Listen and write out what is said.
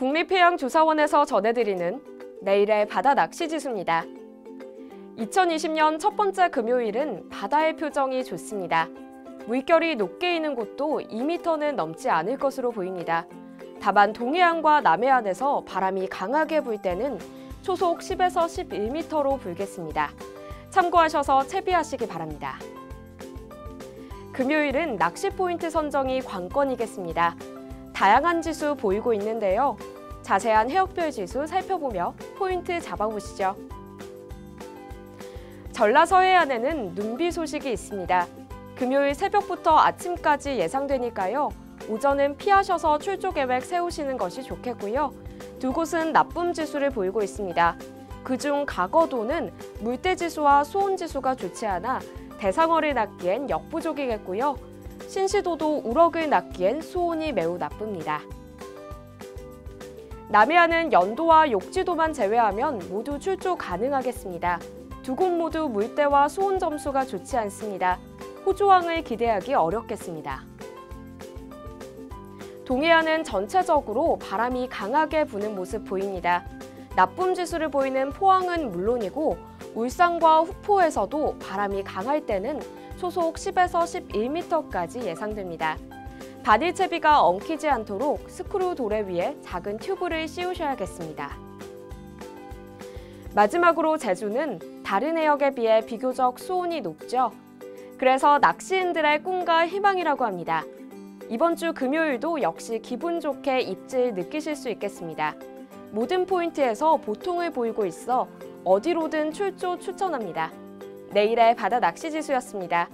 국립해양조사원에서 전해드리는 내일의 바다 낚시 지수입니다. 2020년 첫 번째 금요일은 바다의 표정이 좋습니다. 물결이 높게 있는 곳도 2m는 넘지 않을 것으로 보입니다. 다만 동해안과 남해안에서 바람이 강하게 불 때는 초속 10에서 11m로 불겠습니다. 참고하셔서 채비하시기 바랍니다. 금요일은 낚시 포인트 선정이 관건이겠습니다. 다양한 지수 보이고 있는데요. 자세한 해역별 지수 살펴보며 포인트 잡아보시죠. 전라 서해안에는 눈비 소식이 있습니다. 금요일 새벽부터 아침까지 예상되니까요. 오전은 피하셔서 출조 계획 세우시는 것이 좋겠고요. 두 곳은 나쁨 지수를 보이고 있습니다. 그중 가거도는 물때 지수와 수온 지수가 좋지 않아 대상어를 낳기엔 역부족이겠고요. 신시도도 우럭을 낳기엔 수온이 매우 나쁩니다. 남해안은 연도와 욕지도만 제외하면 모두 출조 가능하겠습니다. 두 곳 모두 물때와 수온 점수가 좋지 않습니다. 호조항을 기대하기 어렵겠습니다. 동해안은 전체적으로 바람이 강하게 부는 모습 보입니다. 나쁨 지수를 보이는 포항은 물론이고 울산과 후포에서도 바람이 강할 때는 초속 10에서 11m까지 예상됩니다. 바늘 채비가 엉키지 않도록 스크루 도래 위에 작은 튜브를 씌우셔야겠습니다. 마지막으로 제주는 다른 해역에 비해 비교적 수온이 높죠. 그래서 낚시인들의 꿈과 희망이라고 합니다. 이번 주 금요일도 역시 기분 좋게 입질 느끼실 수 있겠습니다. 모든 포인트에서 보통을 보이고 있어 어디로든 출조 추천합니다. 내일의 바다 낚시 지수였습니다.